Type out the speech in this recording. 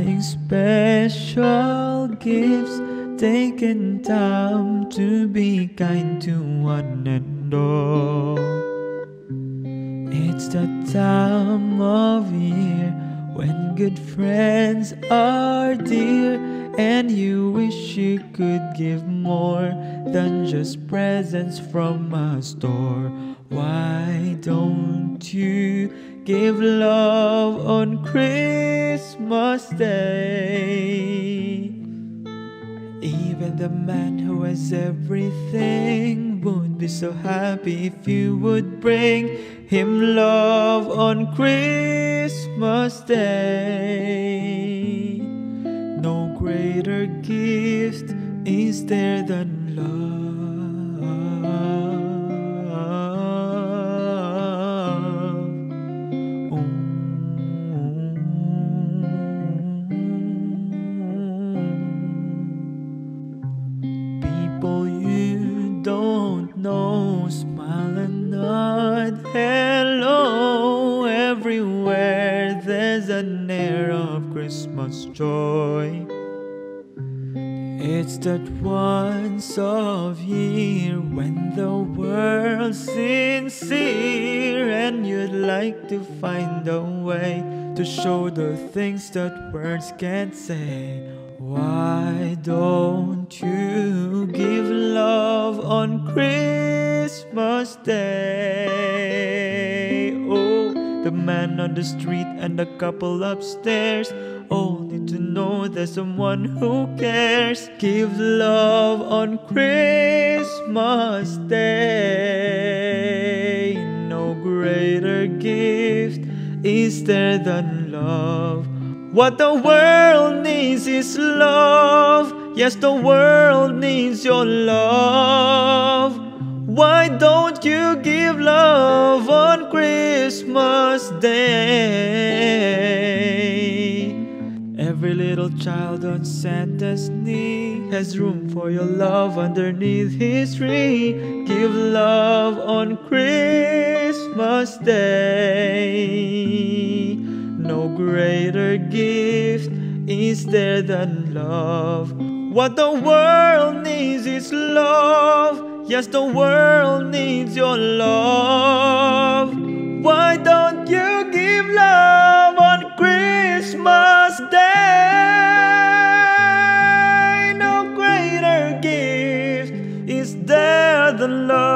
buying special gifts, taking time to be kind to one and all. It's the time of year when good friends are dear, and you wish you could give more than just presents from a store. Why don't you give love on Christmas Day? Even the man who has everything would be so happy if you would bring him love on Christmas Day. No greater gift is there than air of Christmas joy. It's that once of year when the world's sincere and you'd like to find a way to show the things that words can't say. Why don't you give love on Christmas Day? Oh, the man on the street and a couple upstairs need to know there's someone who cares. Give love on Christmas Day. No greater gift is there than love. What the world needs is love. Yes, the world needs your love. Don't you give love on Christmas Day? Every little child on Santa's knee has room for your love underneath his tree. Give love on Christmas Day. No greater gift is there than love. What the world needs. Yes, the world needs your love. Why don't you give love on Christmas Day? No greater gift is there than love.